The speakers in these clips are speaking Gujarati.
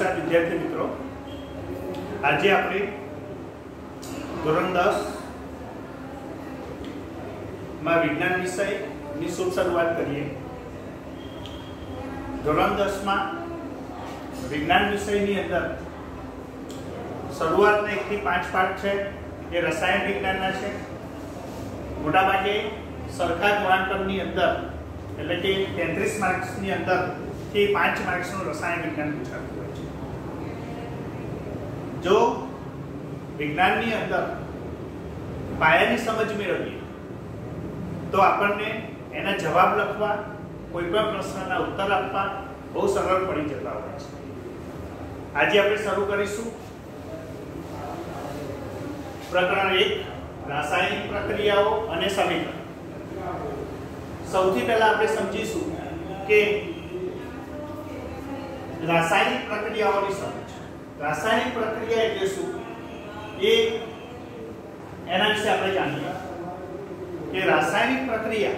નમસ્કાર વિદ્યાર્થી મિત્રો. આજે આપણે ધોરણમાં વિજ્ઞાન વિષયની શુભ શરૂઆત કરીએ. ધોરણ દસમાં વિજ્ઞાન વિષયની અંદર શરૂઆતના એકથી પાંચ પાઠ છે. એ રસાયણ વિજ્ઞાનના છે. મોટાભાગે સરખા ગુણાંકનની અંદર, એટલે કે તેત્રીસ માર્ક્સની અંદરથી પાંચ માર્ક્સનું રસાયણ વિજ્ઞાન પૂછાતું. જો વિજ્ઞાનની અંદર પાયાની સમજ મેળવીએ, તો આપણને એના જવાબ લખવા, કોઈ પણ પ્રશ્નના ઉત્તર આપવા બહુ સરળ પડી જતા હોય છે. આજે આપણે શરૂ કરીશું. પ્રકરણ એક, રાસાયણિક પ્રક્રિયાઓ અને સમીકરણ. સૌથી પહેલા આપણે સમજીશું કે રાસાયણિક પ્રક્રિયાઓની સમજ રાસાયણિક પ્રક્રિયા એટલે શું? એ એના વિશે આપણે જાણીએ. કે રાસાયણિક પ્રક્રિયા,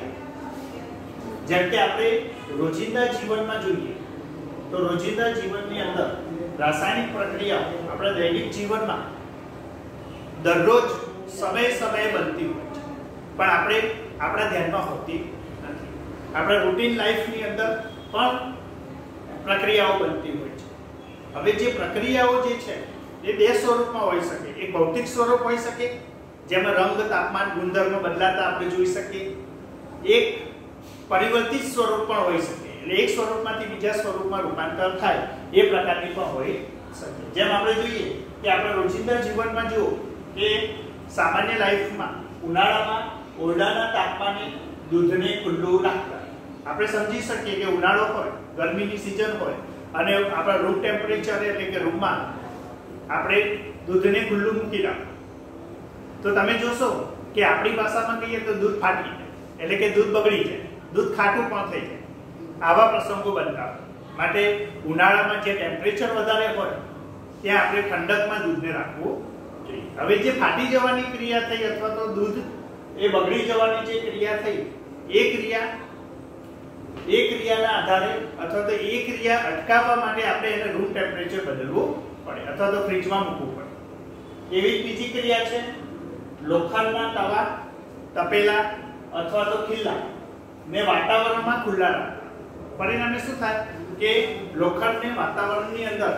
જેમ કે આપણે રોજિંદા જીવનમાં જોઈએ, તો રોજિંદા જીવનની અંદર રાસાયણિક પ્રક્રિયા આપણા દૈનિક જીવનમાં દરરોજ સમય સમયે બનતી હોય છે. પણ આપણે આપણા ધ્યાનમાં હોતી નથી. આપણા રૂટીન લાઈફની અંદર પણ પ્રક્રિયાઓ બનતી હોય છે. હવે જે પ્રક્રિયાઓ જે છે, એ બે સ્વરૂપમાં હોઈ શકે. એક ભૌતિક સ્વરૂપ હોઈ શકે, જેમાં રંગ, તાપમાન, ગુણધર્મ બદલાતા આપણે જોઈ શકીએ. એક પરિવર્તિત સ્વરૂપ પણ હોઈ શકે. એટલે એક સ્વરૂપમાંથી બીજા સ્વરૂપમાં રૂપાંતર થાય, એ પ્રકારની પણ હોઈ શકે. જેમ આપણે જોઈએ કે આપણે રોજિંદા જીવનમાં જુઓ કે સામાન્ય લાઈફમાં ઉનાળામાં ઓરડાના તાપમાને દૂધને ખુલ્લું રાખતા. આપણે સમજી શકીએ કે ઉનાળો હોય, ગરમીની સિઝન હોય અને આપણા રૂમ ટેમ્પરેચર એટલે કે રૂમમાં આપણે દૂધને ખુલ્લું મૂકી રાખો તો તમે જોશો કે આપણી ભાષામાં કહીએ તો દૂધ ફાટી જાય, એટલે કે દૂધ બગડી જાય, દૂધ ખાટું પણ થઈ જાય. આવા પ્રસંગો બનતા માટે ઉનાળામાં જે ટેમ્પરેચર વધારે હોય, ત્યાં આપણે ઠંડકમાં દૂધને રાખવું જોઈએ. હવે જે ફાટી જવાની ક્રિયા થઈ અથવા તો દૂધ એ બગડી જવાની જે ક્રિયા થઈ, એ ક્રિયા ક્રિયાના આધારે અથવા તો એ ક્રિયા અટકાવવા માટે આપણે એને રૂમ ટેમ્પરેચર બદલવું પડે અથવા તો ફ્રીજમાં મૂકવું પડે. એવી બીજી ક્રિયા છે લોખંડના તવા, તપેલા અથવા તો ખીલ્લા. ને વાતાવરણમાં ખુલ્લા રાખવા. પરિણામે શું થાય? કે લોખંડને વાતાવરણની અંદર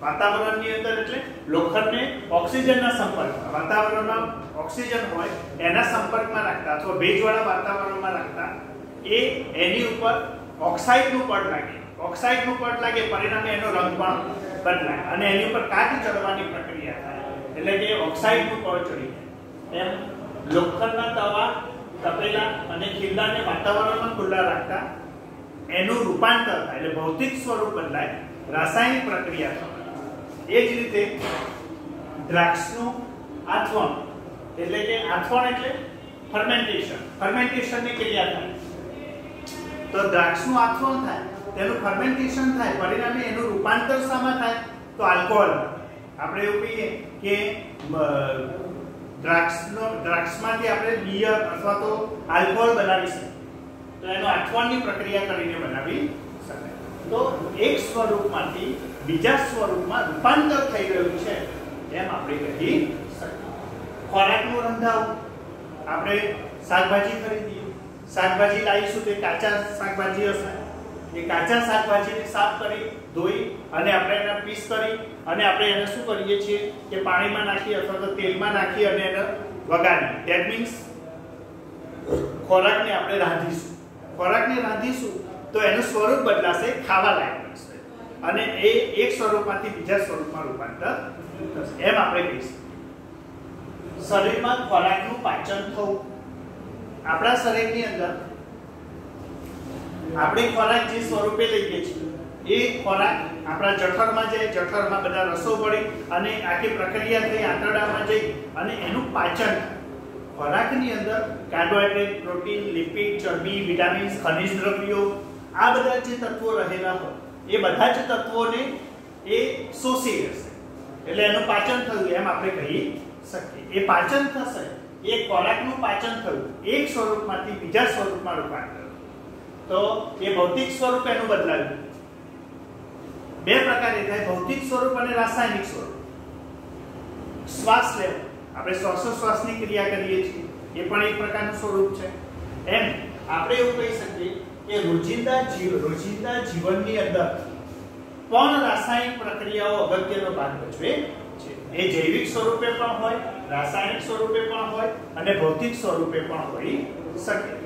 વાતાવરણની અંદર એટલે લોખંડને ઓક્સિજનના સંપર્કમાં, વાતાવરણમાં ઓક્સિજન હોય એના સંપર્કમાં રાખતા અથવા ભેજવાળા વાતાવરણમાં રાખતા એ એની ઉપર ઓક્સાઇડનું પડ લાગે. ઓક્સાઇડનું પડ લાગે, પરિણામે એનો રંગ પણ બદલાય અને એની ઉપર કાટ ચડવાની પ્રક્રિયા થાય. એટલે કે ઓક્સાઇડનું પડ ચડી જાય. એમ લોખંડના તવા તપેલા અને ખીલ્લાને વાતાવરણમાં ખુલ્લા રાખતા એનું રૂપાંતર થાય એટલે ભૌતિક સ્વરૂપ બદલાય, રાસાયણિક પ્રક્રિયા થાય. એ જ રીતે દ્રાક્ષનું આથવણ. એટલે કે આથવણ એટલે ફર્મેન્ટેશન ફર્મેન્ટેશનની ક્રિયા થાય. તો દ્રાક્ષનું આથવણ થાય, તેનું ફર્મેન્ટેશન થાય, પરિણામે એનું રૂપાંતર શામાં થાય? તો આલ્કોહોલ આપણે એવું કહીએ કે દ્રાક્ષનો, દ્રાક્ષમાંથી આપણે બિયર અથવા તો આલ્કોહોલ બનાવી શકીએ. તો એનો આઠવણની પ્રક્રિયા કરીને બનાવી શકાય. તો એક સ્વરૂપમાંથી બીજા સ્વરૂપમાં રૂપાંતર થઈ રહ્યું છે એમ આપણે કહી શકીએ. ખોરાકનું રંધાવું. આપણે શાકભાજી ખરીદીએ. શાકભાજી લાવીશું તે કાચા શાકભાજી હશે એ કાચા શાકભાજીને સાફ કરી, ધોઈ અને આપણે એને પીસ કરી અને આપણે એને શું કરીએ છીએ કે પાણીમાં નાખી અથવા તો તેલમાં નાખી અને એને વગાડીએ. ધેટ મીન્સ ખોરાકને આપણે રાંધીશું. ખોરાકને રાંધીશું તો એનું સ્વરૂપ બદલાશે ખાવા લાયક બનશે અને એ એક સ્વરૂપમાંથી બીજા સ્વરૂપમાં રૂપાંતર થશે. એમ આપણે કહીશું. શરીરમાં ખોરાકનું પાચન થવું. આપણા શરીરની અંદર આપણે ખોરાક જે સ્વરૂપે લઈએ છીએ, એ ખોરાક આપણા જઠરમાં જાય, જઠરમાં બધા રસો પડે અને આખી પ્રક્રિયા થઈ આંતરડામાં જઈ અને એનું પાચન ખોરાકની અંદર કાર્બોહાઈડ્રેટ પ્રોટીન લિપિડ ચરબી વિટામિન્સ ખનિજ દ્રવ્યો, આ બધા જે તત્વો રહેલા હોય, એ બધા જ તત્વોને એ શોષી લેશે. એટલે એનું પાચન થયું એમ આપણે કહી શકીએ. એ પાચન થશે એ ખોરાકનું પાચન થયું, એક સ્વરૂપમાંથી બીજા સ્વરૂપમાં રૂપાંતર. તો એ ભૌતિક સ્વરૂપ એનું બદલાયું. બે પ્રકારે થાય, ભૌતિક સ્વરૂપ અને રાસાયણિક સ્વરૂપ. શ્વાસ લેવો. આપણે શ્વાસોશ્વાસની ક્રિયા કરીએ છીએ. એ પણ એક પ્રકારનું સ્વરૂપ છે. એમ, આપણે એવું કહી શકીએ કે રોજિંદા રોજિંદા જીવનની અંદર પણ રાસાયણિક પ્રક્રિયાઓ અગત્યનો ભાગ ભજવે છે. એ જૈવિક સ્વરૂપે પણ હોય, રાસાયણિક સ્વરૂપે પણ હોય અને ભૌતિક સ્વરૂપે પણ હોઈ શકે.